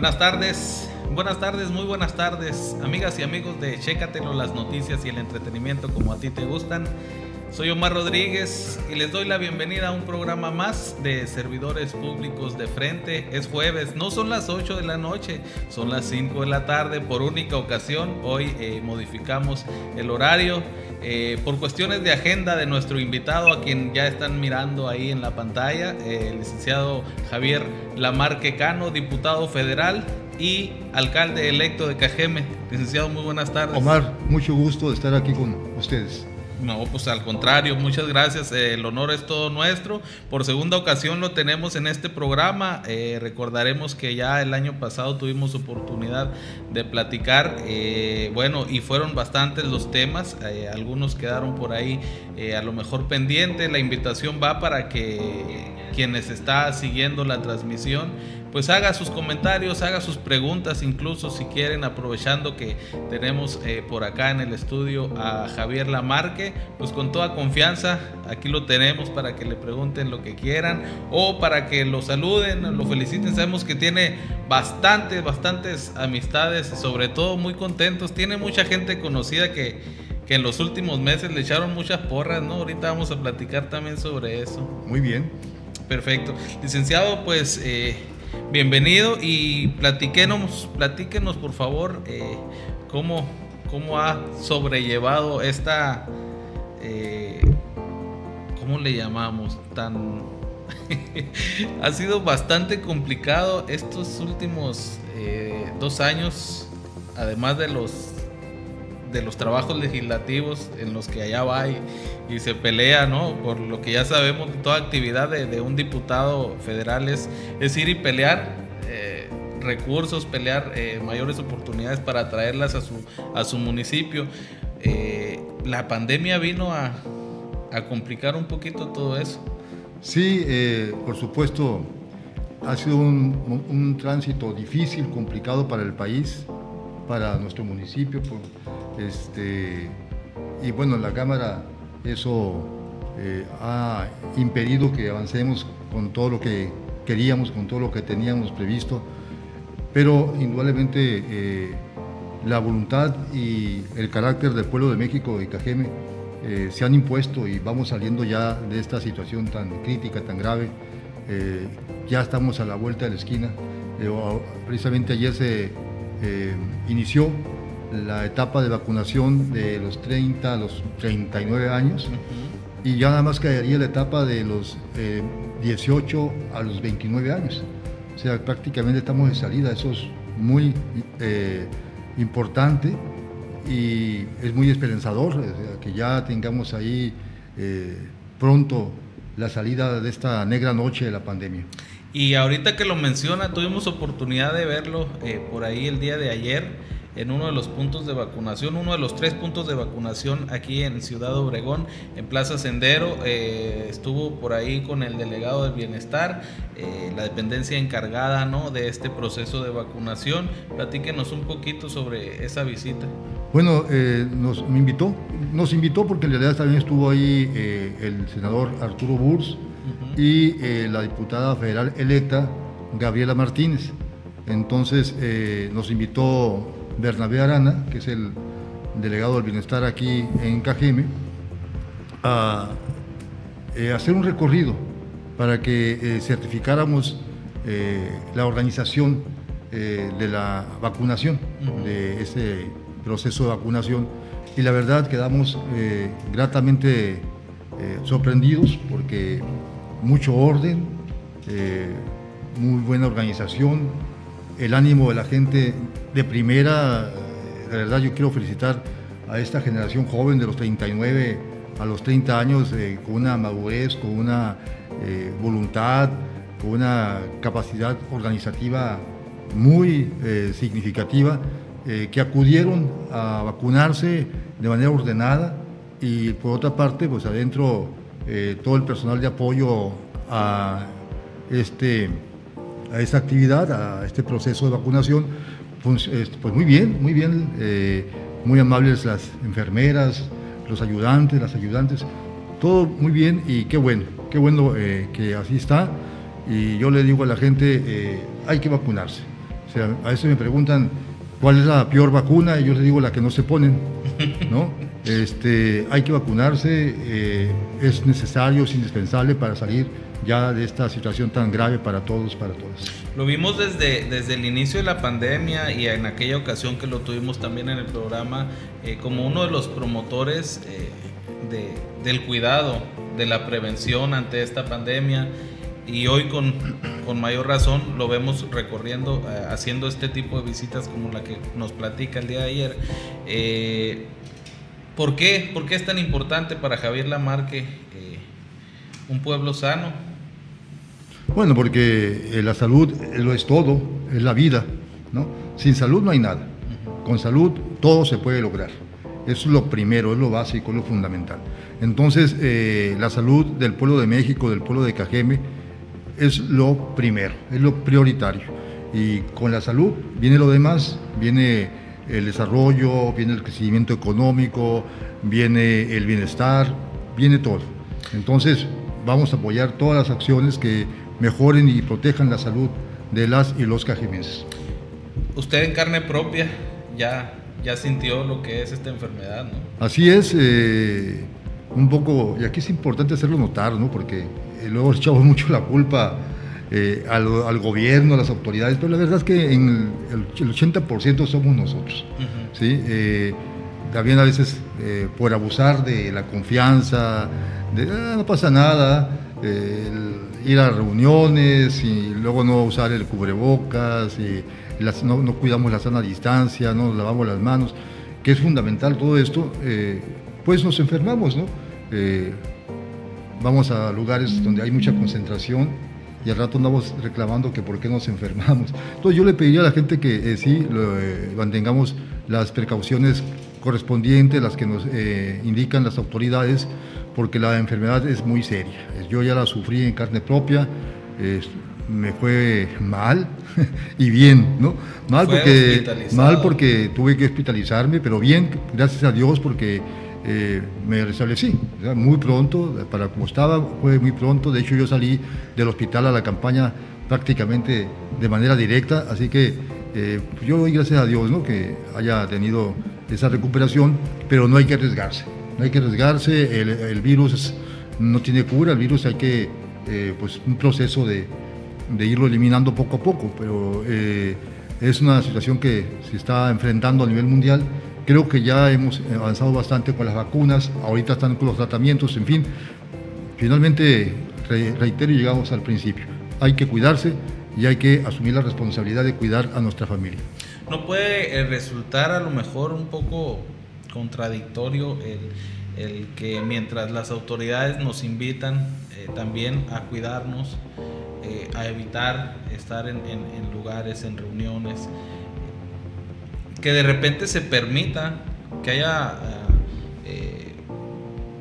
Buenas tardes, buenas tardes, muy buenas tardes, amigas y amigos de Chécatelo, las noticias y el entretenimiento como a ti te gustan. Soy Omar Rodríguez y les doy la bienvenida a un programa más de servidores públicos de frente. Es jueves, no son las 8 de la noche, son las 5 de la tarde. Por única ocasión, hoy eh, modificamos el horario eh, por cuestiones de agenda de nuestro invitado, a quien ya están mirando ahí en la pantalla, eh, el licenciado Javier Lamarque Cano, diputado federal y alcalde electo de Cajeme. Licenciado, muy buenas tardes. Omar, mucho gusto de estar aquí con ustedes. No, pues al contrario, muchas gracias. Eh, el honor es todo nuestro. Por segunda ocasión lo tenemos en este programa. Eh, recordaremos que ya el año pasado tuvimos oportunidad de platicar. Eh, bueno, y fueron bastantes los temas. algunos quedaron por ahí a lo mejor pendientes. La invitación va para que quienes está siguiendo la transmisión pues haga sus comentarios, haga sus preguntas, incluso si quieren, aprovechando que tenemos eh, por acá en el estudio a Javier Lamarque, pues con toda confianza, aquí lo tenemos para que le pregunten lo que quieran o para que lo saluden, lo feliciten. Sabemos que tiene bastantes, bastantes amistades, sobre todo muy contentos. Tiene mucha gente conocida que, que en los últimos meses le echaron muchas porras, ¿no? Ahorita vamos a platicar también sobre eso. Muy bien. Perfecto. Licenciado, pues... Eh, bienvenido y platíquenos, platíquenos por favor eh, cómo, cómo ha sobrellevado esta, eh, ¿cómo le llamamos? Tan... ha sido bastante complicado estos últimos eh, dos años, además de los de los trabajos legislativos en los que allá va y, se pelea, ¿no? Por lo que ya sabemos, toda actividad de, un diputado federal es, ir y pelear eh, recursos, pelear eh, mayores oportunidades para traerlas a su, a su municipio. Eh, la pandemia vino a, complicar un poquito todo eso. Sí, por supuesto, ha sido un, un, tránsito difícil, complicado para el país, para nuestro municipio. Por, este, y bueno, la Cámara eso eh, ha impedido que avancemos con todo lo que queríamos, con todo lo que teníamos previsto, pero indudablemente eh, la voluntad y el carácter del pueblo de México y Cajeme eh, se han impuesto y vamos saliendo ya de esta situación tan crítica, tan grave. ya estamos a la vuelta de la esquina. precisamente ayer se inició la etapa de vacunación de los 30 a los 39 años y ya nada más quedaría la etapa de los 18 eh, a los 29 años. O sea, prácticamente estamos de salida, eso es muy eh, importante y es muy esperanzador que ya tengamos ahí eh, pronto la salida de esta negra noche de la pandemia. Y ahorita que lo menciona, tuvimos oportunidad de verlo por ahí el día de ayer en uno de los puntos de vacunación, uno de los tres puntos de vacunación aquí en Ciudad Obregón, en Plaza Sendero. Eh, estuvo por ahí con el delegado del bienestar, eh, la dependencia encargada ¿no? de este proceso de vacunación. Platíquenos un poquito sobre esa visita. Bueno, eh, nos me invitó, nos invitó porque en realidad también estuvo ahí el senador Arturo Burs y la diputada federal electa Gabriela Martínez. Entonces nos invitó Bernabé Arana, que es el delegado del bienestar aquí en Cajeme, a eh, hacer un recorrido para que eh, certificáramos eh, la organización de la vacunación, de ese proceso de vacunación. Y la verdad quedamos gratamente sorprendidos porque mucho orden, muy buena organización, el ánimo de la gente de primera, de verdad yo quiero felicitar a esta generación joven de los 39 a los 30 años eh, con una madurez, con una eh, voluntad, con una capacidad organizativa muy eh, significativa, que acudieron a vacunarse de manera ordenada y por otra parte, pues adentro todo el personal de apoyo a este a esta actividad, a este proceso de vacunación, pues, pues muy bien, muy bien, eh, muy amables las enfermeras, los ayudantes, las ayudantes, todo muy bien y qué bueno, qué bueno eh, que así está. Y yo le digo a la gente, eh, hay que vacunarse. O sea, a veces me preguntan cuál es la peor vacuna y yo les digo la que no se ponen, ¿no? Este, hay que vacunarse, eh, es necesario, es indispensable para salir ya de esta situación tan grave para todos, para todas. Lo vimos desde, desde el inicio de la pandemia y en aquella ocasión que lo tuvimos también en el programa eh, como uno de los promotores eh, de, del cuidado, de la prevención ante esta pandemia y hoy con, con, mayor razón lo vemos recorriendo, haciendo este tipo de visitas como la que nos platica el día de ayer. ¿Por, qué? ¿Por qué es tan importante para Javier Lamarque eh, un pueblo sano? Bueno, porque la salud lo es todo, es la vida, ¿no? Sin salud no hay nada. Con salud todo se puede lograr. Es lo primero, es lo básico, es lo fundamental. Entonces, la salud del pueblo de México, del pueblo de Cajeme, es lo primero, es lo prioritario. Y con la salud viene lo demás, viene el desarrollo, viene el crecimiento económico, viene el bienestar, viene todo. Entonces vamos a apoyar todas las acciones que mejoren y protejan la salud de las y los cajimenses. Usted en carne propia ya, ya sintió lo que es esta enfermedad, ¿no? Así es, eh, un poco, y aquí es importante hacerlo notar, ¿no? Porque eh, luego echamos mucho la culpa eh, al, gobierno, a las autoridades, pero la verdad es que en el, 80% somos nosotros. ¿sí? Eh, también a veces por abusar de la confianza, de ah, no pasa nada, ir a reuniones y luego no usar el cubrebocas, y no, no, cuidamos la sana distancia, no nos lavamos las manos, que es fundamental todo esto, pues nos enfermamos, ¿no? vamos a lugares donde hay mucha concentración y al rato andamos reclamando que por qué nos enfermamos. Entonces yo le pediría a la gente que eh, sí eh, mantengamos las precauciones correspondientes, las que nos eh, indican las autoridades, porque la enfermedad es muy seria. Yo ya la sufrí en carne propia, me fue mal y bien, ¿no? Mal porque, mal porque tuve que hospitalizarme, pero bien, gracias a Dios, porque eh, me restablecí. Muy pronto, para como estaba, fue muy pronto. De hecho, yo salí del hospital a la campaña prácticamente de manera directa, así que eh, yo doy gracias a Dios ¿no? que haya tenido esa recuperación, pero no hay que arriesgarse. No hay que arriesgarse, el, virus no tiene cura, el virus hay que, eh, pues, un proceso de, de, irlo eliminando poco a poco, pero es una situación que se está enfrentando a nivel mundial Creo que ya hemos avanzado bastante con las vacunas, ahorita están con los tratamientos, en fin. Finalmente, reitero y llegamos al principio. Hay que cuidarse y hay que asumir la responsabilidad de cuidar a nuestra familia. ¿No puede eh, resultar a lo mejor un poco contradictorio el, que mientras las autoridades nos invitan eh, también a cuidarnos, eh, a evitar estar en lugares, en reuniones, que de repente se permita que haya eh,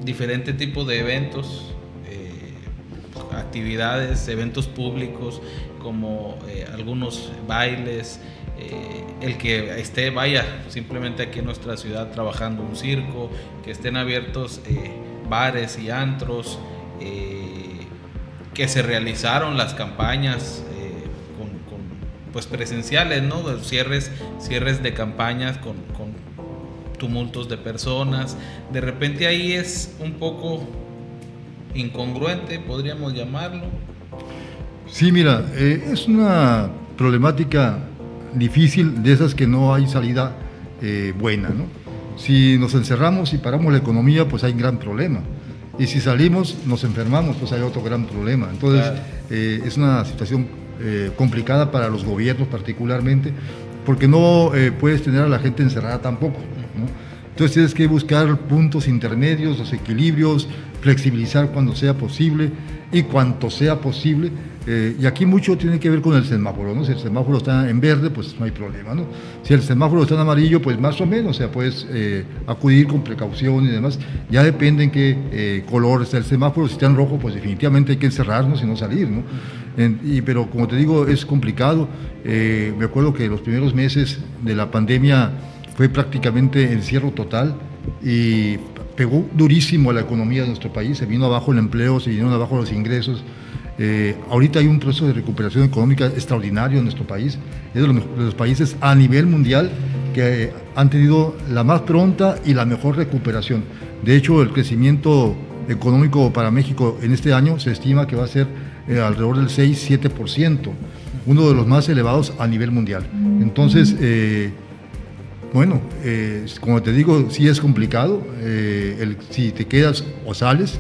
diferentes tipos de eventos, eh, actividades, eventos públicos, como eh, algunos bailes, el que esté, vaya, simplemente aquí en nuestra ciudad trabajando un circo, que estén abiertos bares y antros, que se realizaron las campañas pues presenciales, ¿no? Cierres, cierres de campañas con, tumultos de personas. De repente ahí es un poco incongruente, podríamos llamarlo. Sí, mira, eh, es una problemática difícil de esas que no hay salida eh, buena, ¿no? Si nos encerramos y paramos la economía, pues hay un gran problema. Y si salimos, nos enfermamos, pues hay otro gran problema. Entonces, eh, es una situación eh, complicada para los gobiernos particularmente, porque no eh, puedes tener a la gente encerrada tampoco. Entonces tienes que buscar puntos intermedios, los equilibrios, flexibilizar cuando sea posible y cuanto sea posible. Eh, y aquí mucho tiene que ver con el semáforo, ¿no? Si el semáforo está en verde, pues no hay problema, ¿no? Si el semáforo está en amarillo, pues más o menos, o sea, puedes acudir con precaución y demás. Ya depende en qué color está el semáforo. Si está en rojo, pues definitivamente hay que encerrarnos y no salir, ¿no? Y, pero como te digo, es complicado. Eh, me acuerdo que los primeros meses de la pandemia fue prácticamente encierro total y pegó durísimo a la economía de nuestro país. Se vino abajo el empleo, se vinieron abajo los ingresos. Eh, ahorita hay un proceso de recuperación económica extraordinario en nuestro país, es de los, de los países a nivel mundial que han tenido la más pronta y la mejor recuperación. De hecho, el crecimiento económico para México en este año se estima que va a ser eh, alrededor del 6-7%, uno de los más elevados a nivel mundial. Entonces, eh, bueno, eh, como te digo, sí es complicado, el, si te quedas o sales,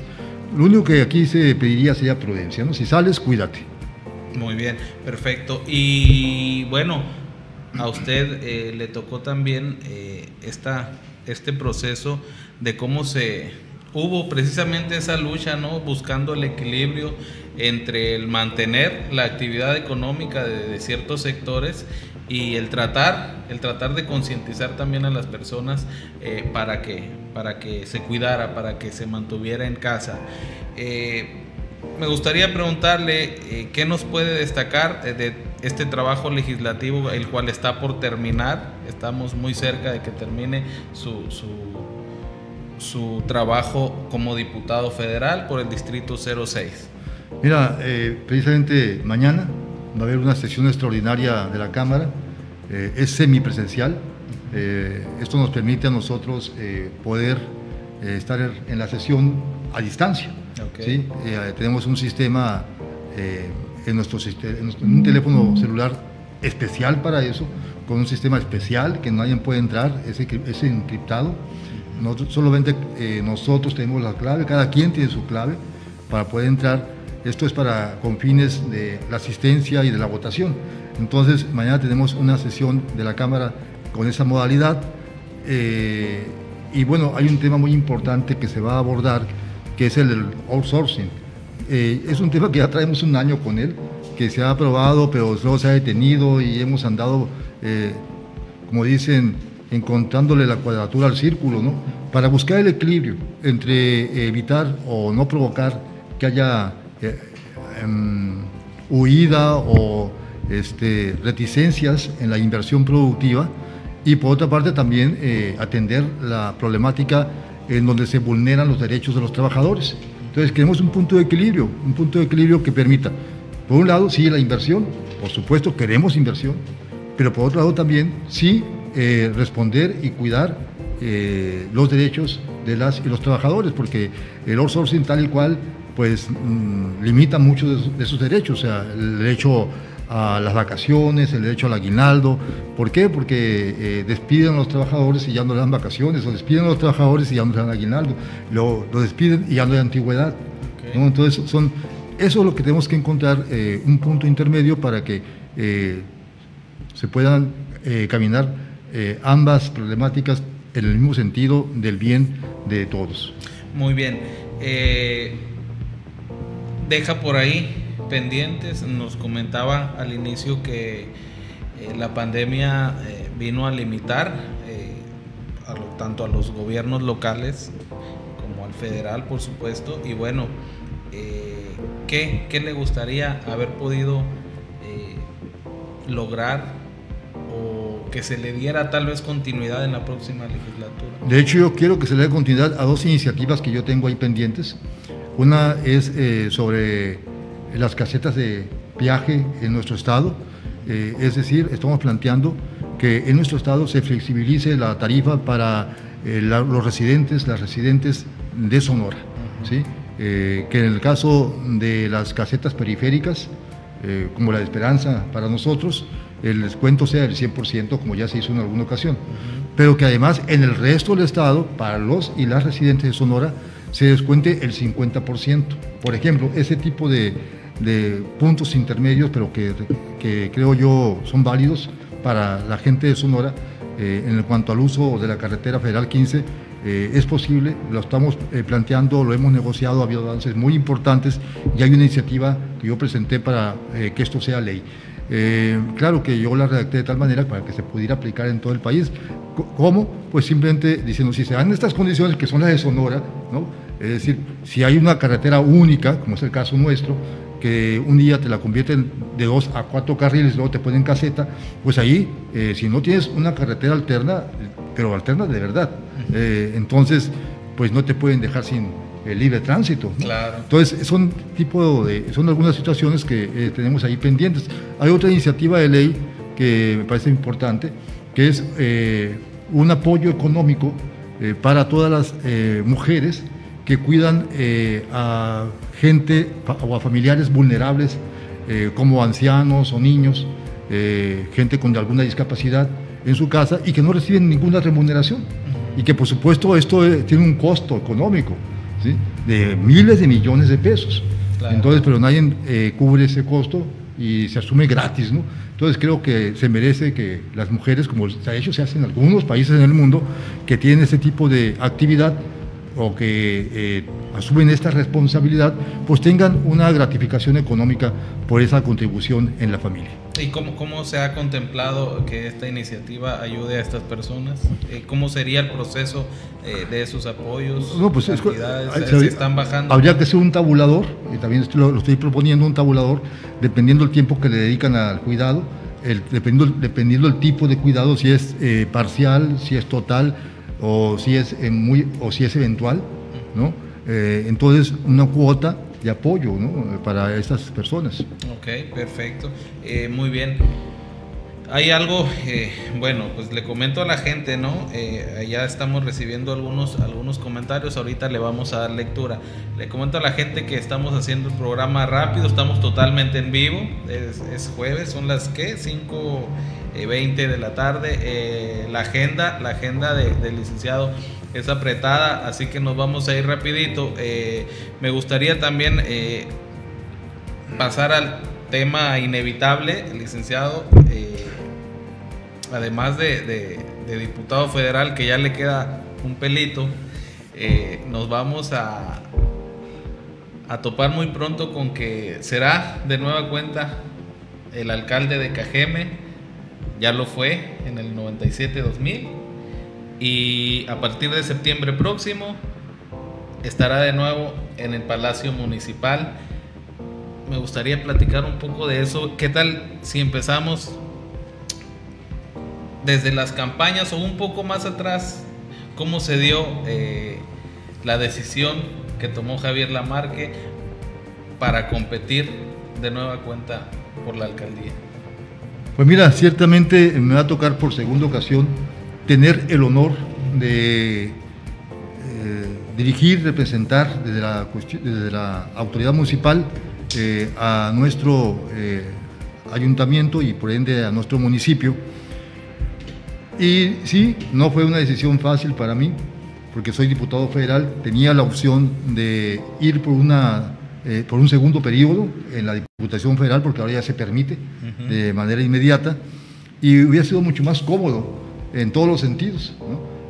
lo único que aquí se pediría sería prudencia, ¿no? Si sales, cuídate. Muy bien, perfecto. Y bueno, a usted le tocó también esta, este proceso de cómo se hubo precisamente esa lucha, ¿no? Buscando el equilibrio entre el mantener la actividad económica de, ciertos sectores y el tratar, el tratar de concientizar también a las personas eh, para, que, para que se cuidara, para que se mantuviera en casa. Eh, me gustaría preguntarle eh, qué nos puede destacar de este trabajo legislativo, el cual está por terminar. Estamos muy cerca de que termine su su trabajo como diputado federal por el Distrito 06? Mira, eh, precisamente mañana va a haber una sesión extraordinaria de la Cámara, eh, es semipresencial. Eh, esto nos permite a nosotros poder estar en la sesión a distancia. ¿sí? tenemos un sistema en, nuestro, en, un teléfono celular especial para eso, con un sistema especial que nadie puede entrar, es, es encriptado nosotros, solamente eh, nosotros tenemos la clave, cada quien tiene su clave para poder entrar. Esto es para con fines de la asistencia y de la votación. Entonces, mañana tenemos una sesión de la Cámara con esa modalidad. Eh, y bueno, hay un tema muy importante que se va a abordar, que es el outsourcing. Eh, es un tema que ya traemos un año con él, que se ha aprobado, pero luego se ha detenido y hemos andado, como dicen, encontrándole la cuadratura al círculo, ¿no? Para buscar el equilibrio entre evitar o no provocar que haya eh, em, huida o este, reticencias en la inversión productiva y por otra parte también eh, atender la problemática en donde se vulneran los derechos de los trabajadores. Entonces queremos un punto de equilibrio, un punto de equilibrio que permita, por un lado, sí la inversión, por supuesto queremos inversión, pero por otro lado también sí eh, responder y cuidar eh, los derechos de las y los trabajadores, porque el outsourcing tal y cual pues mm, limita muchos de, sus derechos, o sea, el derecho a las vacaciones, el derecho al aguinaldo. ¿Por qué? Porque eh, despiden a los trabajadores y ya no le dan vacaciones, o despiden a los trabajadores y ya no le dan aguinaldo, lo, lo despiden y ya no hay antigüedad. Entonces, son, eso es lo que tenemos que encontrar, un punto intermedio para que se puedan caminar eh, ambas problemáticas en el mismo sentido del bien de todos. Muy bien. Eh, deja por ahí pendientes, nos comentaba al inicio que eh, la pandemia vino a limitar tanto a los gobiernos locales como al federal, por supuesto, y bueno, ¿qué, ¿qué, le gustaría haber podido lograr que se le diera tal vez continuidad en la próxima legislatura. De hecho, yo quiero que se le dé continuidad a dos iniciativas que yo tengo ahí pendientes. Una es eh, sobre las casetas de viaje en nuestro estado, eh, es decir, estamos planteando que en nuestro estado se flexibilice la tarifa para eh, los residentes, las residentes de Sonora, ¿sí? que en el caso de las casetas periféricas, como la de Esperanza para nosotros, el descuento sea del 100%, como ya se hizo en alguna ocasión, pero que además en el resto del Estado, para los y las residentes de Sonora, se descuente el 50%. Por ejemplo, ese tipo de, puntos intermedios, pero que, creo yo son válidos para la gente de Sonora, eh, en cuanto al uso de la carretera federal 15, eh, es posible, lo estamos eh, planteando, lo hemos negociado, ha habido avances muy importantes y hay una iniciativa que yo presenté para que esto sea ley. Eh, claro que yo la redacté de tal manera para que se pudiera aplicar en todo el país. ¿Cómo? Pues simplemente diciendo, si se dan estas condiciones que son las de Sonora, ¿no? es decir, si hay una carretera única, como es el caso nuestro, que un día te la convierten de dos a cuatro carriles, luego te ponen caseta, pues ahí, eh, si no tienes una carretera alterna, pero alterna de verdad, eh, entonces, pues no te pueden dejar sin, el libre tránsito. Claro. Entonces, son, tipo de, son algunas situaciones que eh, tenemos ahí pendientes. Hay otra iniciativa de ley que me parece importante, que es eh, un apoyo económico eh, para todas las mujeres que cuidan a gente o a familiares vulnerables, como ancianos o niños, gente con alguna discapacidad en su casa y que no reciben ninguna remuneración. Y que por supuesto esto tiene un costo económico de miles de millones de pesos. Entonces, pero nadie eh, cubre ese costo y se asume gratis, ¿no? Entonces creo que se merece que las mujeres, como se ha hecho, se hace en algunos países en el mundo, que tienen ese tipo de actividad o que eh, asumen esta responsabilidad, pues tengan una gratificación económica por esa contribución en la familia. ¿Y cómo, cómo se ha contemplado que esta iniciativa ayude a estas personas? Eh, ¿Cómo sería el proceso eh, de esos apoyos? No, pues ¿Se están bajando? Habría que ser un tabulador, y también lo, estoy proponiendo un tabulador, dependiendo del tiempo que le dedican al cuidado, el, dependiendo, dependiendo del tipo de cuidado, si es eh, parcial, si es total o si es, muy, o si es eventual, ¿no? entonces, una cuota de apoyo ¿no? para estas personas. Ok, perfecto. Eh, muy bien. Hay algo, eh, bueno, pues le comento a la gente, ¿no? Eh, ya estamos recibiendo algunos, algunos comentarios, ahorita le vamos a dar lectura. Le comento a la gente que estamos haciendo el programa rápido, estamos totalmente en vivo, es, jueves, son las que 5, 20 de la tarde. la agenda, la agenda del licenciado es apretada, así que nos vamos a ir rapidito. Eh, me gustaría también eh, pasar al tema inevitable, licenciado, eh, además de, diputado federal que ya le queda un pelito, nos vamos a, a topar muy pronto con que será de nueva cuenta el alcalde de Cajeme, ya lo fue en el 97-2000 y a partir de septiembre próximo estará de nuevo en el Palacio Municipal. Me gustaría platicar un poco de eso. ¿Qué tal si empezamos desde las campañas o un poco más atrás? ¿Cómo se dio eh, la decisión que tomó Javier Lamarque para competir de nueva cuenta por la alcaldía? Pues mira, ciertamente me va a tocar por segunda ocasión tener el honor de eh, dirigir, representar desde la, desde la autoridad municipal eh, a nuestro eh, ayuntamiento y por ende a nuestro municipio. Y sí, no fue una decisión fácil para mí, porque soy diputado federal, tenía la opción de ir por, una, por un segundo periodo en la Diputación Federal, porque ahora ya se permite de manera inmediata, y hubiera sido mucho más cómodo en todos los sentidos.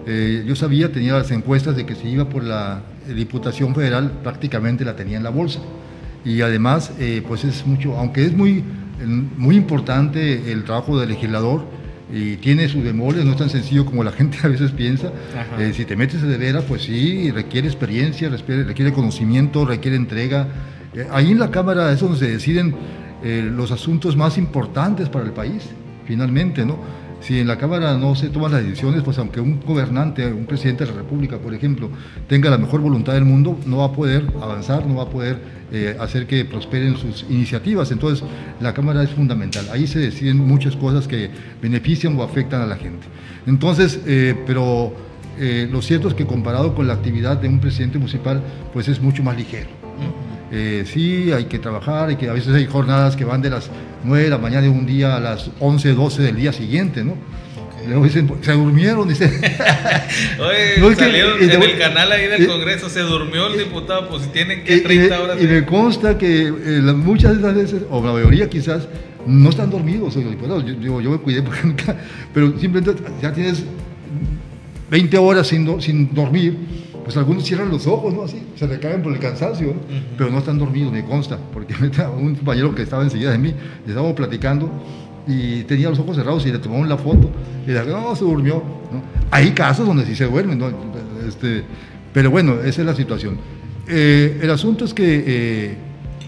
Eh, yo sabía, tenía las encuestas de que si iba por la Diputación Federal, prácticamente la tenía en la bolsa. Y además, eh, pues es mucho, aunque es muy, muy importante el trabajo del legislador, y tiene sus demoles, no es tan sencillo como la gente a veces piensa. Eh, si te metes de veras, pues sí, requiere experiencia, requiere, conocimiento, requiere entrega. ahí en la Cámara es donde se deciden los asuntos más importantes para el país, finalmente, ¿no? Si en la Cámara no se toman las decisiones, pues aunque un gobernante, un presidente de la República, por ejemplo, tenga la mejor voluntad del mundo, no va a poder avanzar, no va a poder eh, hacer que prosperen sus iniciativas. Entonces, la Cámara es fundamental. Ahí se deciden muchas cosas que benefician o afectan a la gente. Entonces, eh, pero eh, lo cierto es que comparado con la actividad de un presidente municipal, pues es mucho más ligero. Sí, hay que trabajar, hay que, a veces hay jornadas que van de las 9 de la mañana de un día a las 11, 12 del día siguiente, ¿no? Luego dicen, se durmieron, dice. Oye, salió en el canal ahí del Congreso, se durmió el diputado, pues si tienen que 30 horas. Y me consta que eh, muchas de esas veces, o la mayoría quizás, no están dormidos los diputados. Yo, yo, me cuidé, pero simplemente ya tienes 20 horas sin, sin dormir pues algunos cierran los ojos, ¿no? Así, se recaen por el cansancio, pero no están dormidos, me consta, porque un compañero que estaba enseguida de mí, le estábamos platicando y tenía los ojos cerrados y le tomamos la foto y le no, se durmió. Hay casos donde sí se duermen, ¿no? Este, pero bueno, esa es la situación. Eh, el asunto es que eh,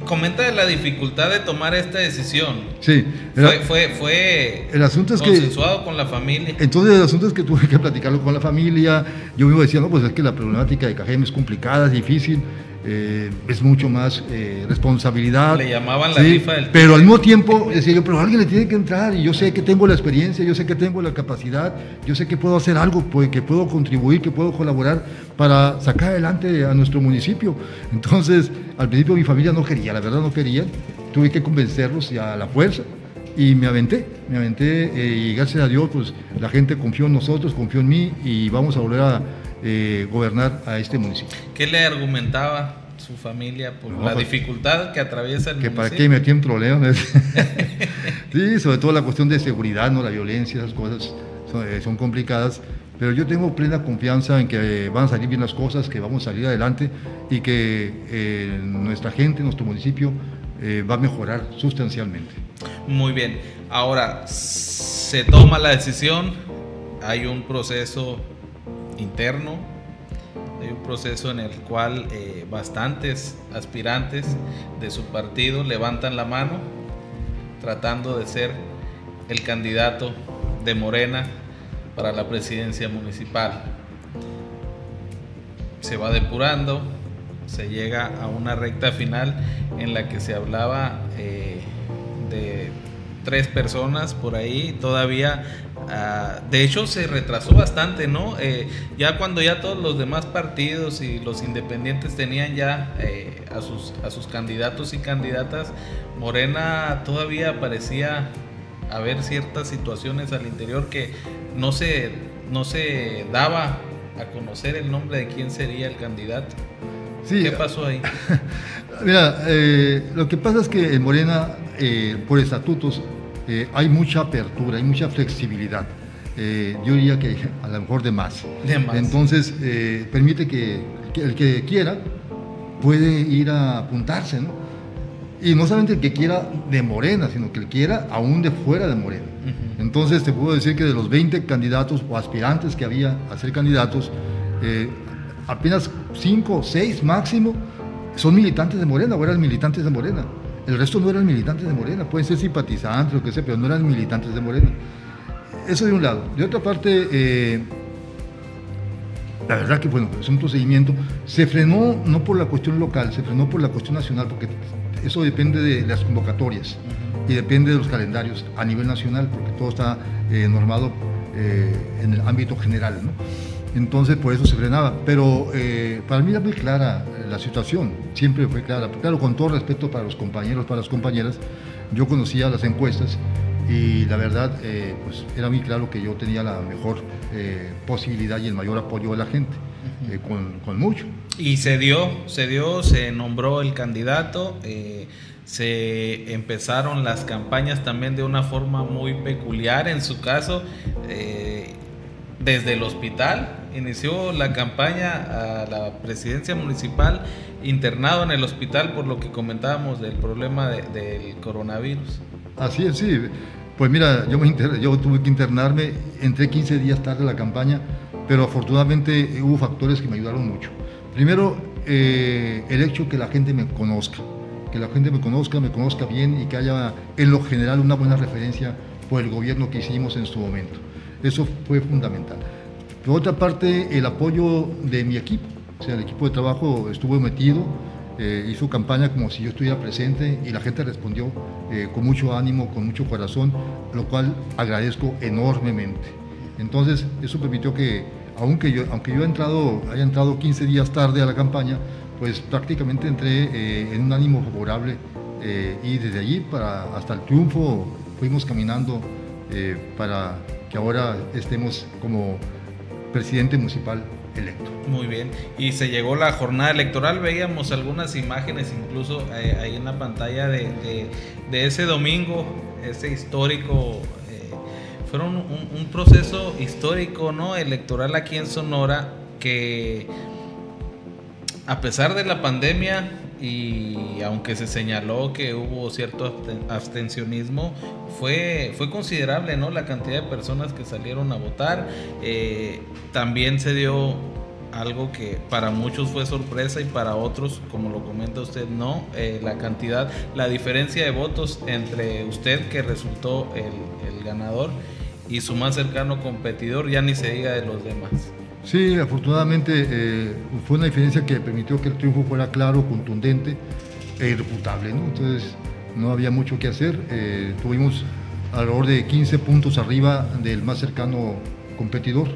comenta de la dificultad de tomar esta decisión. Sí. fue, fue, fue, el asunto es consensuado con la familia. Entonces el asunto es que tuve que platicarlo con la familia. Yo mismo decía, no, pues es que la problemática de Cajeme es complicada, es difícil. Eh, es mucho más eh, responsabilidad. Le llamaban la rifa del Pero al mismo tiempo decía yo, pero alguien le tiene que entrar y yo sé que tengo la experiencia, yo sé que tengo la capacidad, yo sé que puedo hacer algo, pues, que puedo contribuir, que puedo colaborar para sacar adelante a nuestro municipio. Entonces, al principio mi familia no quería, la verdad no quería, tuve que convencerlos a la fuerza y me aventé, me aventé eh, y gracias a Dios pues la gente confió en nosotros, confió en mí y vamos a volver a eh, gobernar a este municipio. ¿Qué le argumentaba su familia por la pues, dificultad que atraviesa el que para qué metí en problemas. sí, sobre todo la cuestión de seguridad, no la violencia, esas cosas eh, son, complicadas, pero yo tengo plena confianza en que van a salir bien las cosas, que vamos a salir adelante y que eh, nuestra gente, nuestro municipio va a mejorar sustancialmente. Muy bien, ahora se toma la decisión, hay un proceso interno, hay un proceso en el cual eh, bastantes aspirantes de su partido levantan la mano tratando de ser el candidato de Morena para la presidencia municipal. Se va depurando, se llega a una recta final en la que se hablaba eh, de tres personas por ahí, todavía Ah, de hecho, se retrasó bastante, ¿no? Eh, ya cuando ya todos los demás partidos y los independientes tenían ya eh, a, sus, a sus candidatos y candidatas, Morena todavía parecía haber ciertas situaciones al interior que no se, no se daba a conocer el nombre de quién sería el candidato. ¿Qué pasó ahí? Mira, eh, lo que pasa es que en Morena, por estatutos, eh, hay mucha apertura, hay mucha flexibilidad. Eh, yo diría que a lo mejor de más. Entonces, eh, permite que, el que quiera puede ir a apuntarse, ¿no? Y no solamente el que quiera de Morena, sino que el quiera aún de fuera de Morena. Entonces, te puedo decir que de los 20 candidatos o aspirantes que había a ser candidatos, apenas 5 o 6 máximo son militantes de Morena o eran militantes de Morena. El resto no eran militantes de Morena, pueden ser simpatizantes, lo que sea, pero no eran militantes de Morena. Eso de un lado. De otra parte, eh, la verdad que, bueno, es un procedimiento. Se frenó no por la cuestión local, se frenó por la cuestión nacional, porque eso depende de las convocatorias y depende de los calendarios a nivel nacional, porque todo está eh, normado eh, en el ámbito general. ¿no? Entonces, por eso se frenaba. Pero eh, para mí era muy clara la situación, siempre fue clara. Claro, con todo respeto para los compañeros, para las compañeras, yo conocía las encuestas y la verdad, eh, pues era muy claro que yo tenía la mejor eh, posibilidad y el mayor apoyo de la gente, con, con, mucho. Y se dio, se dio, se nombró el candidato se empezaron las campañas también de una forma muy peculiar. En su caso, desde el hospital, inició la campaña a la presidencia municipal internado en el hospital por lo que comentábamos del problema del coronavirus. Así es, sí. Pues mira, yo, me yo tuve que internarme, entré 15 días tarde a la campaña, pero afortunadamente hubo factores que me ayudaron mucho. Primero, eh, el hecho que la gente me conozca, que la gente me conozca, me conozca bien y que haya en lo general una buena referencia por el gobierno que hicimos en su momento. Eso fue fundamental. Por otra parte, el apoyo de mi equipo, o sea, el equipo de trabajo estuvo metido, eh, hizo campaña como si yo estuviera presente y la gente respondió eh, con mucho ánimo, con mucho corazón, lo cual agradezco enormemente. Entonces, eso permitió que, aunque yo, aunque yo haya entrado 15 días tarde a la campaña, pues prácticamente entré eh, en un ánimo favorable y desde allí para, hasta el triunfo fuimos caminando para que ahora estemos como presidente municipal electo. Muy bien, y se llegó la jornada electoral, veíamos algunas imágenes incluso eh, ahí en la pantalla de, ese domingo, ese histórico, eh, fueron un, proceso histórico, ¿no? Electoral aquí en Sonora que a pesar de la pandemia y aunque se señaló que hubo cierto abstencionismo, fue, fue considerable ¿no? la cantidad de personas que salieron a votar. Eh, también se dio algo que para muchos fue sorpresa y para otros, como lo comenta usted, no, eh, la cantidad, la diferencia de votos entre usted que resultó el, ganador y su más cercano competidor, ya ni se diga de los demás. Sí, afortunadamente eh, fue una diferencia que permitió que el triunfo fuera claro, contundente e irrefutable, ¿no? Entonces no había mucho que hacer, eh, tuvimos alrededor de 15 puntos arriba del más cercano competidor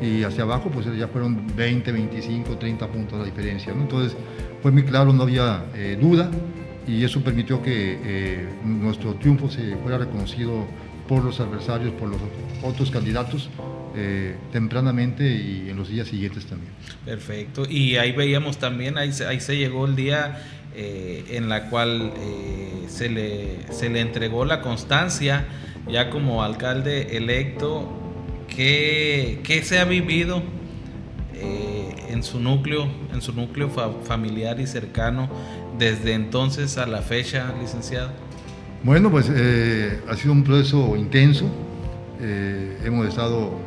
y hacia abajo pues ya fueron 20, 25, 30 puntos la diferencia. ¿no? Entonces fue muy claro, no había eh, duda y eso permitió que nuestro triunfo se fuera reconocido por los adversarios, por los otros candidatos eh, tempranamente y en los días siguientes también. Perfecto. Y ahí veíamos también, ahí se, ahí se llegó el día en la cual se, le, se le entregó la constancia ya como alcalde electo ¿Qué, se ha vivido eh, en su núcleo, en su núcleo familiar y cercano desde entonces a la fecha, licenciado? Bueno, pues eh, ha sido un proceso intenso. Eh, hemos estado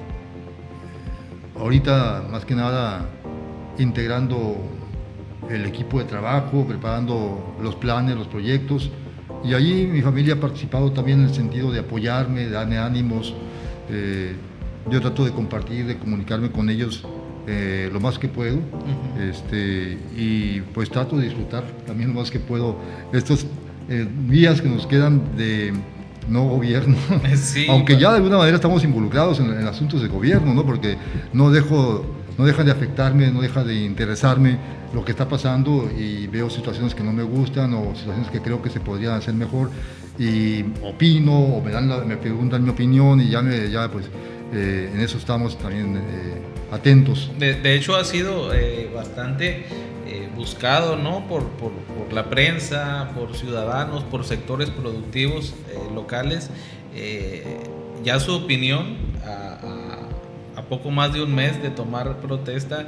ahorita más que nada integrando el equipo de trabajo, preparando los planes, los proyectos. Y ahí mi familia ha participado también en el sentido de apoyarme, de darme ánimos. Yo trato de compartir, de comunicarme con ellos eh, lo más que puedo este, y pues trato de disfrutar también lo más que puedo estos eh, días que nos quedan de no gobierno, aunque ya de alguna manera estamos involucrados en, asuntos de gobierno, ¿no? porque no, dejo, no deja de afectarme, no deja de interesarme lo que está pasando y veo situaciones que no me gustan o situaciones que creo que se podrían hacer mejor y opino o me, dan me preguntan mi opinión y ya, me, ya pues eh, en eso estamos también eh, atentos. De, hecho ha sido eh, bastante buscado ¿no? Por, por, la prensa, por ciudadanos, por sectores productivos locales. ya su opinión a, a, poco más de un mes de tomar protesta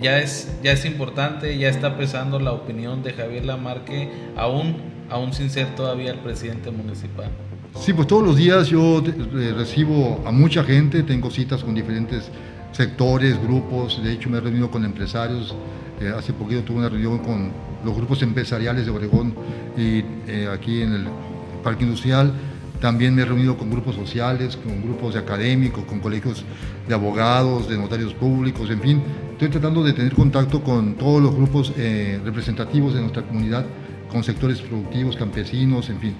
ya, es, ya es importante, ya está pesando la opinión de Javier Lamarque, aún, aún sin ser todavía el presidente municipal. Sí, pues todos los días yo eh, recibo a mucha gente, tengo citas con diferentes sectores, grupos, de hecho me he reunido con empresarios, eh, hace poquito tuve una reunión con los grupos empresariales de Obregón y eh, aquí en el Parque Industrial, también me he reunido con grupos sociales, con grupos de académicos, con colegios de abogados, de notarios públicos, en fin, estoy tratando de tener contacto con todos los grupos representativos de nuestra comunidad, con sectores productivos, campesinos, en fin.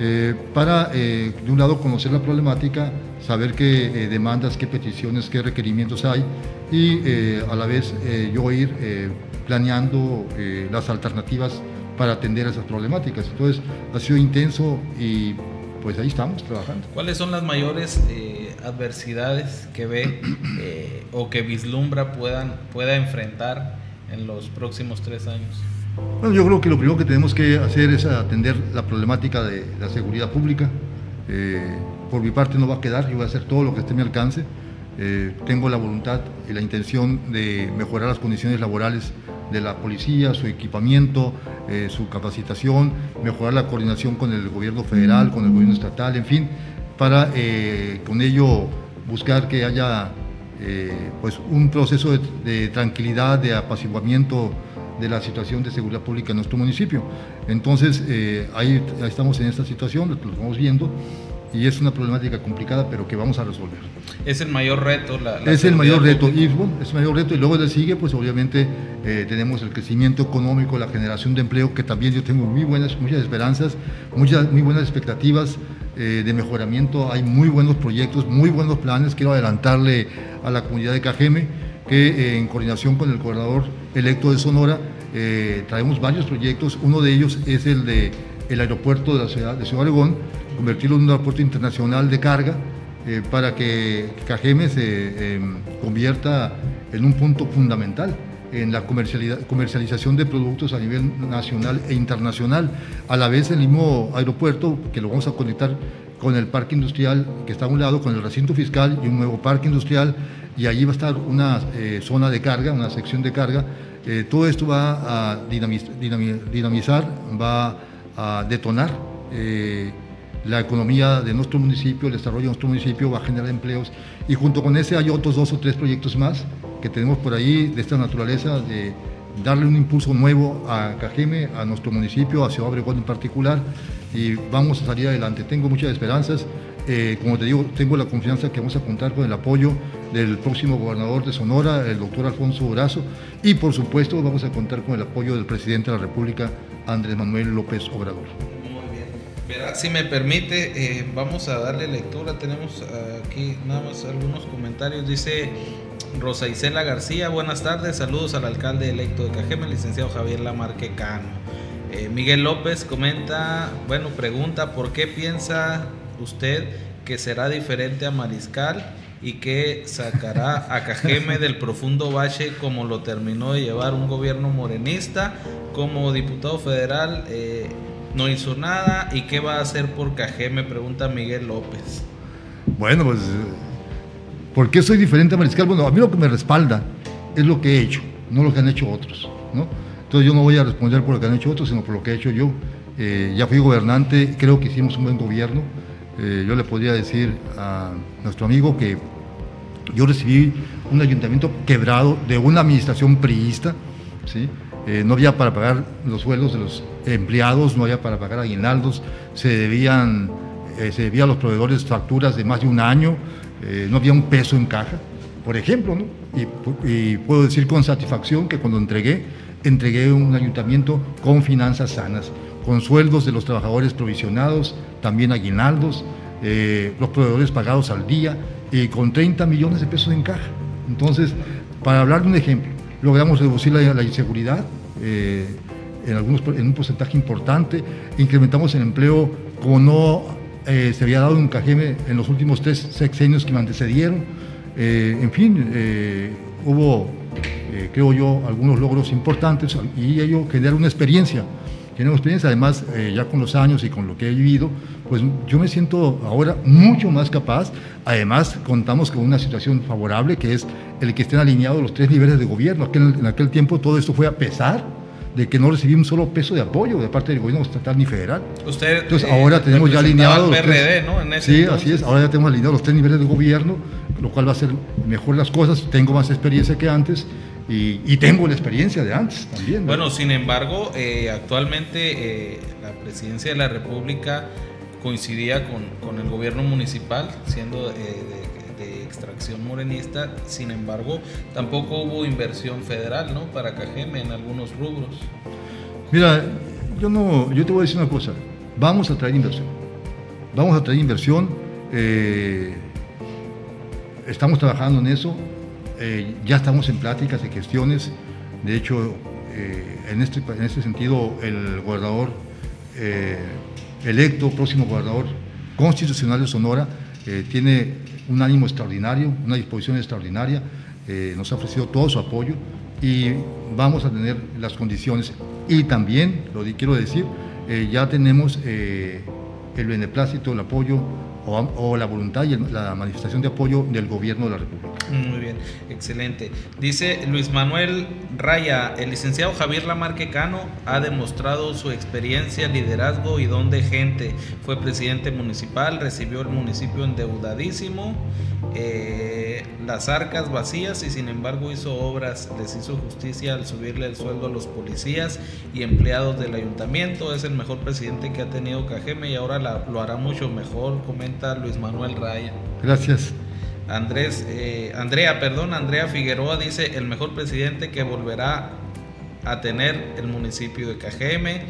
Eh, para, eh, de un lado, conocer la problemática, saber qué eh, demandas, qué peticiones, qué requerimientos hay y a la vez yo ir planeando las alternativas para atender esas problemáticas. Entonces, ha sido intenso y pues ahí estamos trabajando. ¿Cuáles son las mayores adversidades que ve o que vislumbra puedan, pueda enfrentar en los próximos tres años? Bueno, yo creo que lo primero que tenemos que hacer es atender la problemática de la seguridad pública. Eh, por mi parte no va a quedar, yo voy a hacer todo lo que esté a mi alcance. Eh, tengo la voluntad y la intención de mejorar las condiciones laborales de la policía, su equipamiento, eh, su capacitación, mejorar la coordinación con el gobierno federal, con el gobierno estatal, en fin, para con ello buscar que haya pues un proceso de, de tranquilidad, de apaciguamiento de la situación de seguridad pública en nuestro municipio. Entonces, eh, ahí, estamos en esta situación, lo estamos viendo, y es una problemática complicada, pero que vamos a resolver. Es el mayor reto. La, es el mayor reto, y, es el mayor reto, y luego le sigue, pues obviamente eh, tenemos el crecimiento económico, la generación de empleo, que también yo tengo muy buenas, muchas esperanzas, muchas, muy buenas expectativas eh, de mejoramiento, hay muy buenos proyectos, muy buenos planes, quiero adelantarle a la comunidad de Cajeme, que eh, en coordinación con el gobernador electo de Sonora eh, traemos varios proyectos. Uno de ellos es el de el aeropuerto de la ciudad de Ciudad Obregón, convertirlo en un aeropuerto internacional de carga eh, para que Cajeme se em, convierta en un punto fundamental en la comercialización de productos a nivel nacional e internacional. A la vez el mismo aeropuerto, que lo vamos a conectar con el parque industrial que está a un lado, con el recinto fiscal y un nuevo parque industrial y allí va a estar una eh, zona de carga, una sección de carga. Eh, todo esto va a dinamizar, va a detonar eh, la economía de nuestro municipio, el desarrollo de nuestro municipio, va a generar empleos y junto con ese hay otros dos o tres proyectos más que tenemos por ahí de esta naturaleza, de darle un impulso nuevo a Cajeme, a nuestro municipio, a Ciudad Obregón en particular, y vamos a salir adelante. Tengo muchas esperanzas. Eh, como te digo, tengo la confianza que vamos a contar con el apoyo del próximo gobernador de Sonora, el doctor Alfonso Brazo, y por supuesto vamos a contar con el apoyo del presidente de la República, Andrés Manuel López Obrador. Muy bien. si me permite, eh, vamos a darle lectura. Tenemos aquí nada más algunos comentarios. Dice Rosa Isela García, buenas tardes, saludos al alcalde electo de Cajeme, licenciado Javier Lamarque Cano. Eh, Miguel López comenta, bueno, pregunta, ¿por qué piensa usted que será diferente a Mariscal y que sacará a Cajeme del profundo bache como lo terminó de llevar un gobierno morenista? Como diputado federal eh, no hizo nada y qué va a hacer por Cajeme, pregunta Miguel López. Bueno, pues ¿Por qué soy diferente a Mariscal? Bueno, a mí lo que me respalda es lo que he hecho, no lo que han hecho otros. ¿no? Entonces yo no voy a responder por lo que han hecho otros, sino por lo que he hecho yo. Eh, ya fui gobernante, creo que hicimos un buen gobierno. Eh, yo le podría decir a nuestro amigo que yo recibí un ayuntamiento quebrado de una administración priista, ¿sí? Eh, no había para pagar los sueldos de los empleados, no había para pagar aguinaldos, se debían, se debían a los proveedores facturas de más de un año, eh, no había un peso en caja, por ejemplo, y, puedo decir con satisfacción que cuando entregué, entregué un ayuntamiento con finanzas sanas, con sueldos de los trabajadores provisionados, también aguinaldos, eh, los proveedores pagados al día y con 30 millones de pesos en caja. Entonces, para hablar de un ejemplo, logramos reducir la, inseguridad eh, en, algunos, en un porcentaje importante, incrementamos el empleo como no eh, se había dado un Cajeme en los últimos tres sexenios que me antecedieron. Eh, en fin, eh, hubo, creo yo, algunos logros importantes y ello genera una experiencia. Genera una experiencia, además, ya con los años y con lo que he vivido, pues yo me siento ahora mucho más capaz. Además, contamos con una situación favorable, que es el que estén alineados los tres niveles de gobierno. en aquel tiempo todo esto fue a pesar de que no recibí un solo peso de apoyo de parte del gobierno estatal ni federal. Usted entonces ahora tenemos ya alineados PRD, ¿no? sí, así es. Ahora ya tenemos alineados los tres niveles de gobierno, lo cual va a hacer mejor las cosas. Tengo más experiencia que antes y, tengo la experiencia de antes también. Bueno, sin embargo, eh, actualmente eh, la presidencia de la República coincidía con, con el gobierno municipal, siendo eh, de extracción morenista, sin embargo, tampoco hubo inversión federal, ¿no? Para Cajeme en algunos rubros. Mira, yo no, yo te voy a decir una cosa, vamos a traer inversión, vamos a traer inversión, estamos trabajando en eso, eh, ya estamos en pláticas y gestiones, de hecho, eh, en, este, en este sentido, el gobernador electo, próximo gobernador constitucional de Sonora, tiene un ánimo extraordinario, una disposición extraordinaria, eh, nos ha ofrecido todo su apoyo y vamos a tener las condiciones. Y también, lo quiero decir, eh, ya tenemos eh, el beneplácito, el apoyo o, la voluntad y la manifestación de apoyo del gobierno de la República. Muy bien, excelente. Dice Luis Manuel Raya, el licenciado Javier Lamarque Cano ha demostrado su experiencia, liderazgo y don de gente. Fue presidente municipal, recibió el municipio endeudadísimo, eh, las arcas vacías y sin embargo hizo obras, les hizo justicia al subirle el sueldo a los policías y empleados del ayuntamiento. Es el mejor presidente que ha tenido Cajeme y ahora lo hará mucho mejor, comenta Luis Manuel Raya. Gracias. Andrés, eh, Andrea, perdón, Andrea Figueroa dice el mejor presidente que volverá a tener el municipio de Cajeme.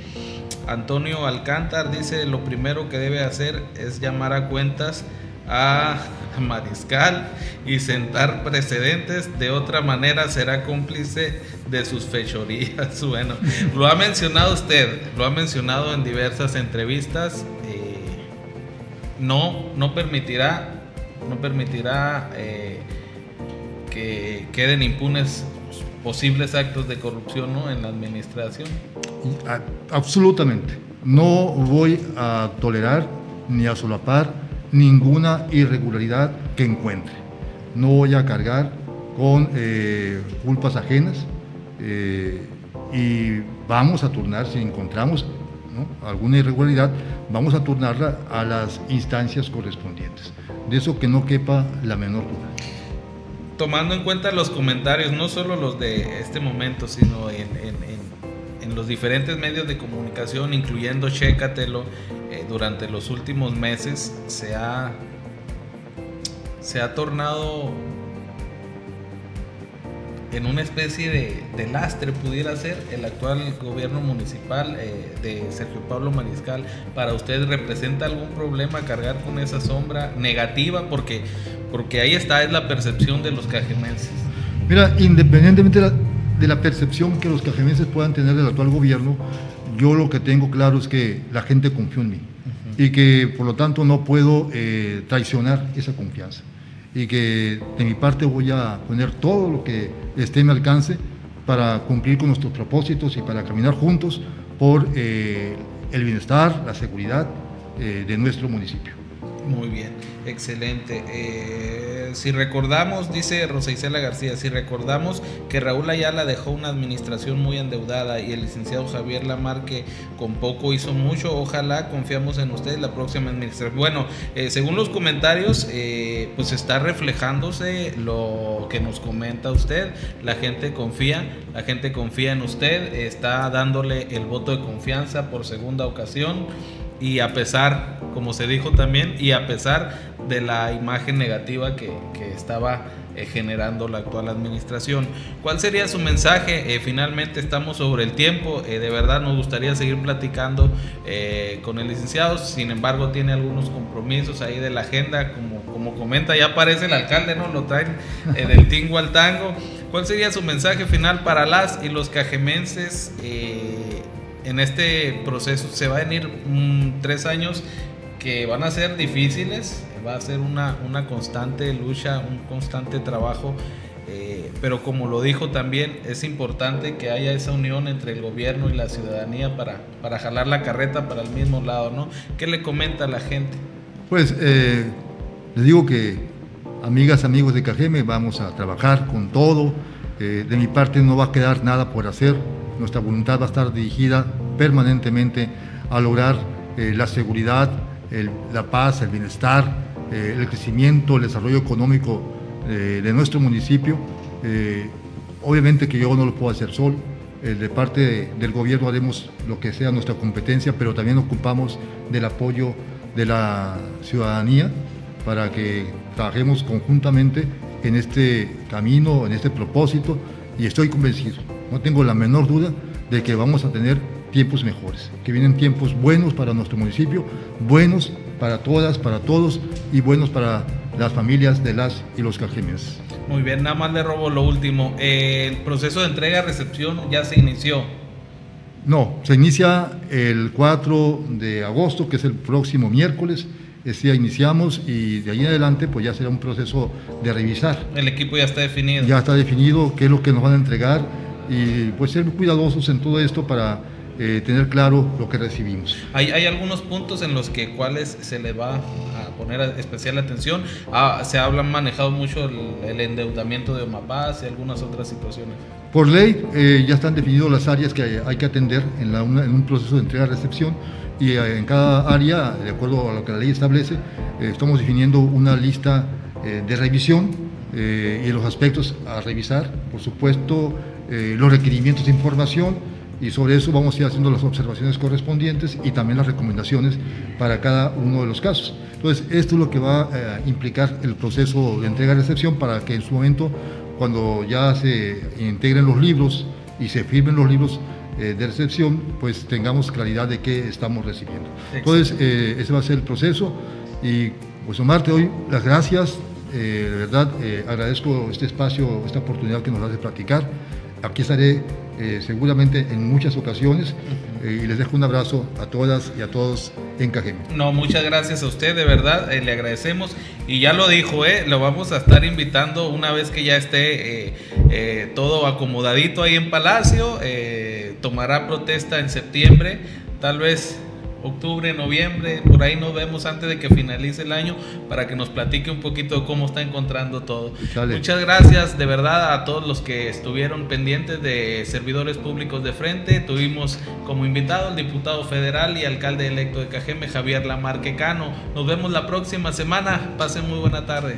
Antonio Alcántar dice lo primero que debe hacer es llamar a cuentas a Mariscal y sentar precedentes, de otra manera será cómplice de sus fechorías. Bueno, lo ha mencionado usted, lo ha mencionado en diversas entrevistas. No, no permitirá no permitirá eh, que queden impunes posibles actos de corrupción en la administración. Absolutamente. No voy a tolerar ni a solapar ninguna irregularidad que encuentre. No voy a cargar con eh, culpas ajenas eh, y vamos a turnar, si encontramos alguna irregularidad, vamos a turnarla a las instancias correspondientes de eso que no quepa la menor duda. tomando en cuenta los comentarios, no solo los de este momento, sino en, los diferentes medios de comunicación, incluyendo Chécatelo, eh, durante los últimos meses se ha, se ha tornado en una especie de, lastre pudiera ser el actual gobierno municipal eh, de Sergio Pablo Mariscal. ¿Para usted representa algún problema cargar con esa sombra negativa? Porque, porque ahí está, es la percepción de los cajemenses. Mira, independientemente de la, percepción que los cajemenses puedan tener del actual gobierno, yo lo que tengo claro es que la gente confía en mí y que por lo tanto no puedo eh, traicionar esa confianza y que de mi parte voy a poner todo lo que esté en mi alcance para cumplir con nuestros propósitos y para caminar juntos por eh, el bienestar, la seguridad eh, de nuestro municipio. Muy bien, excelente. Eh, si recordamos, dice Rosa Isela García, si recordamos que Raúl Ayala dejó una administración muy endeudada y el licenciado Javier Lamarque con poco hizo mucho, ojalá confiamos en ustedes la próxima administración. Bueno, eh, según los comentarios, eh, pues está reflejándose lo que nos comenta usted, la gente confía, la gente confía en usted, está dándole el voto de confianza por segunda ocasión y a pesar, como se dijo también, y a pesar de la imagen negativa que, estaba eh, generando la actual administración. ¿Cuál sería su mensaje? Eh, finalmente estamos sobre el tiempo, eh, de verdad nos gustaría seguir platicando con el licenciado, sin embargo tiene algunos compromisos ahí de la agenda, como, como comenta, ya aparece el alcalde, ¿no? Lo traen del tingo al tango. ¿Cuál sería su mensaje final para las y los cajemenses? En este proceso se va a venir mm, tres años que van a ser difíciles, va a ser una, una constante lucha, un constante trabajo, eh, pero como lo dijo también, es importante que haya esa unión entre el gobierno y la ciudadanía para, para jalar la carreta para el mismo lado, ¿no? ¿Qué le comenta a la gente? Pues eh, les digo que, amigas, amigos de Cajeme, vamos a trabajar con todo, eh, de mi parte no va a quedar nada por hacer, nuestra voluntad va a estar dirigida permanentemente a lograr eh, la seguridad, la paz, el bienestar, eh, el crecimiento, el desarrollo económico eh, de nuestro municipio. obviamente que yo no lo puedo hacer solo. de parte del gobierno haremos lo que sea nuestra competencia, pero también ocupamos del apoyo de la ciudadanía para que trabajemos conjuntamente en este camino, en este propósito, y estoy convencido no tengo la menor duda de que vamos a tener tiempos mejores, que vienen tiempos buenos para nuestro municipio, buenos para todas, para todos y buenos para las familias de las y los cajemes. Muy bien, nada más le robo lo último. El proceso de entrega-recepción ya se inició. No, se inicia el 4 de agosto, que es el próximo miércoles. Ese día iniciamos y de ahí en adelante pues ya será un proceso de revisar. El equipo ya está definido. Ya está definido qué es lo que nos van a entregar y pues ser cuidadosos en todo esto para eh, tener claro lo que recibimos. Hay, hay, algunos puntos en los que cuáles se le va a poner especial atención. Ah, se habla manejado mucho el, endeudamiento de Omapaz y algunas otras situaciones. Por ley eh, ya están definidas las áreas que hay, que atender en, la, en, un proceso de entrega-recepción y eh, en cada área, de acuerdo a lo que la ley establece, estamos definiendo una lista de revisión y los aspectos a revisar, por supuesto, eh, los requerimientos de información y sobre eso vamos a ir haciendo las observaciones correspondientes y también las recomendaciones para cada uno de los casos. Entonces, esto es lo que va a eh, implicar el proceso de entrega-recepción para que en su momento, cuando ya se integren los libros y se firmen los libros eh, de recepción, pues tengamos claridad de qué estamos recibiendo. Entonces, ese va a ser el proceso y pues Omar, te doy las gracias, de verdad agradezco este espacio, esta oportunidad que nos das de platicar. Aquí estaré eh, seguramente en muchas ocasiones eh, y les dejo un abrazo a todas y a todos en Cajeme. No, muchas gracias a usted, de verdad, eh, le agradecemos y ya lo dijo, eh, lo vamos a estar invitando una vez que ya esté todo acomodadito ahí en Palacio, tomará protesta en septiembre, tal vez octubre, noviembre, por ahí nos vemos antes de que finalice el año para que nos platique un poquito cómo está encontrando todo. Muchas gracias de verdad a todos los que estuvieron pendientes de servidores públicos de frente. Tuvimos como invitado al diputado federal y alcalde electo de Cajeme, Javier Lamarque Cano. Nos vemos la próxima semana. Pasen muy buena tarde.